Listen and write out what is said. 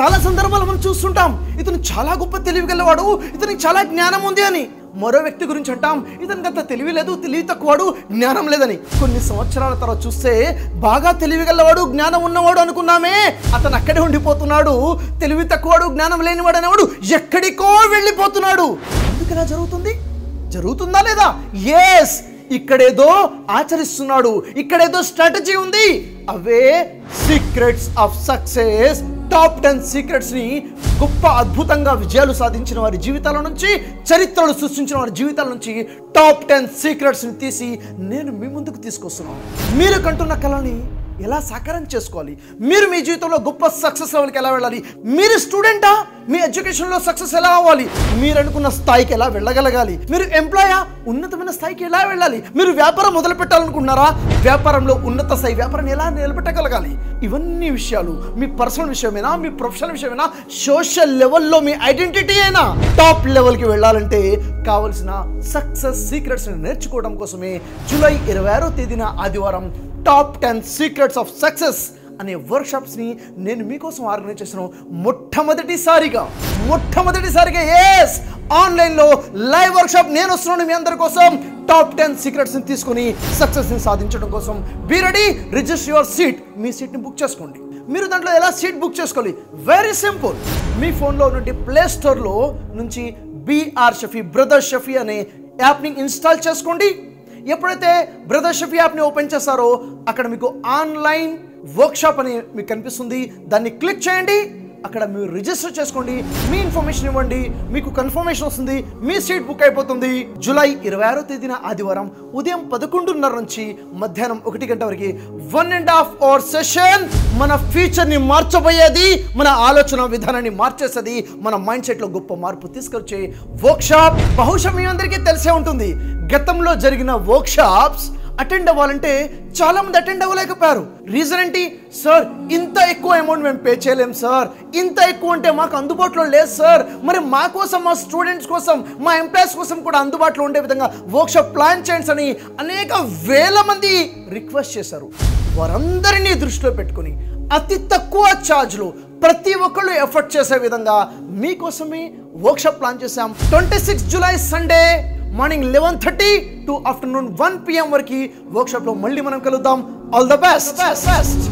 చాలా సందర్భాలు మనం చూస్తుంటాం. ఇతను చాలా గొప్ప తెలివి గలవాడు ఇతనికి చాలా జ్ఞానం ఉంది అని మరో వ్యక్తి గురించి అంటాం. ఇతనికి అంత తెలివి లేదు తెలివి తక్కువవాడు జ్ఞానం లేదని. కొన్ని సంవత్సరాల తర్వాత చూస్తే బాగా తెలివి గలవాడు జ్ఞానం ఉన్నవాడు అనుకున్నామే. అతను అక్కడే ఉండిపోతున్నాడు. తెలివి తక్కువవాడు జ్ఞానం లేనివాడు అనేవాడు ఎక్కడికో వెళ్ళిపోతున్నాడు. ఎందుకు ఇలా జరుగుతుంది? జరుగుతుందా లేదా? ఎస్ ఇక్కడేదో ఆచరిస్తున్నాడు. ఇక్కడేదో స్ట్రాటజీ ఉంది. అవే secrets of success top ten సీక్రెట్స్ని గొప్ప అద్భుతంగా విజయాలు సాధించిన వారి జీవితాల నుంచి చరిత్రలు సృష్టించిన వారి జీవితాల నుంచి టాప్ టెన్ సీక్రెట్స్ని తీసి నేను మీ ముందుకు తీసుకొస్తున్నాను. మీరు కంటున్న కళని ఎలా సాకారం చేసుకోవాలి? మీరు మీ జీవితంలో గొప్ప సక్సెస్ లెవెల్కి ఎలా వెళ్ళాలి? మీరు స్టూడెంటా మీ ఎడ్యుకేషన్లో సక్సెస్ ఎలా అవ్వాలి? మీరు అనుకున్న స్థాయికి ఎలా వెళ్ళగలగాలి? మీరు ఎంప్లాయా ఉన్నతమైన స్థాయికి ఎలా వెళ్ళాలి? మీరు వ్యాపారం మొదలు పెట్టాలనుకుంటున్నారా వ్యాపారంలో ఉన్నత స్థాయి వ్యాపారాన్ని ఎలా నిలబెట్టగలగాలి? ఇవన్నీ విషయాలు మీ పర్సనల్ విషయమైనా? మీ ప్రొఫెషనల్ విషయమైనా? సోషల్ లెవెల్లో మీ ఐడెంటిటీ అయినా టాప్ లెవెల్కి వెళ్ళాలంటే కావలసిన సక్సెస్ సీక్రెట్స్ నేర్చుకోవడం కోసమే జూలై ఇరవై ఆరో తేదీన ఆదివారం top ten secrets of success అనే వర్క్షాప్స్ని నేను మీకోసం ఆర్గనైజ్ చేస్తున్నాను మొట్టమొదటిసారిగా. మొట్టమొదటిసారిగా ఎస్ ఆన్లైన్లో లైవ్ వర్క్షాప్ నేను వస్తున్నాను మీ అందరి కోసం. టాప్ టెన్ సీక్రెట్స్ని తీసుకొని సక్సెస్ని సాధించడం కోసం. Be ready register your seat మీ సీట్ని బుక్ చేసుకోండి. మీరు దాంట్లో ఎలా సీట్ బుక్ చేసుకోవాలి? వెరీ సింపుల్ మీ ఫోన్లో నుండి ప్లే స్టోర్లో నుంచి బీఆర్ షఫీ బ్రదర్ షఫీ అనే యాప్ని ఇన్స్టాల్ చేసుకోండి. ఎప్పుడైతే బ్రదర్ షఫీ యాప్ని ఓపెన్ చేస్తారో అక్కడ మీకు ఆన్లైన్ వర్క్షాప్ అని మీకు కనిపిస్తుంది. దాన్ని క్లిక్ చేయండి. అక్కడ మీరు రిజిస్టర్ చేసుకోండి మీ ఇన్ఫర్మేషన్ ఇవ్వండి మీకు కన్ఫర్మేషన్ వస్తుంది మీ సీట్ బుక్ అయిపోతుంది. జూలై ఇరవై ఆరో తేదీన ఆదివారం ఉదయం పదకొండున్నర నుంచి మధ్యాహ్నం ఒకటి గంట వరకు one and half hour session మన ఫ్యూచర్ని మార్చబోయేది మన ఆలోచన విధానాన్ని మార్చేసేది మన మైండ్ సెట్లో గొప్ప మార్పు తీసుకొచ్చే వర్క్షాప్ బహుశా మీ అందరికీ తెలిసే ఉంటుంది. గతంలో జరిగిన వర్క్షాప్స్ అటెండ్ అవ్వాలంటే చాలా మంది అటెండ్ అవ్వలేకపోయారు. రీజన్ ఏంటి? సార్ ఇంత ఎక్కువ అమౌంట్ మేము పే చేయలేం సార్. ఇంత ఎక్కువ అంటే మాకు అందుబాటులో లేదు సార్. మరి మా కోసం మా స్టూడెంట్స్ కోసం మా ఎంప్లాయీస్ కోసం కూడా అందుబాటులో ఉండే విధంగా వర్క్షాప్ ప్లాన్ చేయండి అని అనేక వేల మంది రిక్వెస్ట్ చేశారు. వారందరినీ దృష్టిలో పెట్టుకుని అతి తక్కువ ఛార్జ్లో ప్రతి ఒక్కళ్ళు ఎఫర్ట్ చేసే విధంగా మీకోసమే వర్క్షాప్ ప్లాన్ చేశాం. Twenty six July Sunday morning eleven thirty to afternoon one PM వరకు వర్క్షాప్లో మళ్ళీ మనం కలుద్దాం ఆల్ ద బెస్ట్ బెస్ట్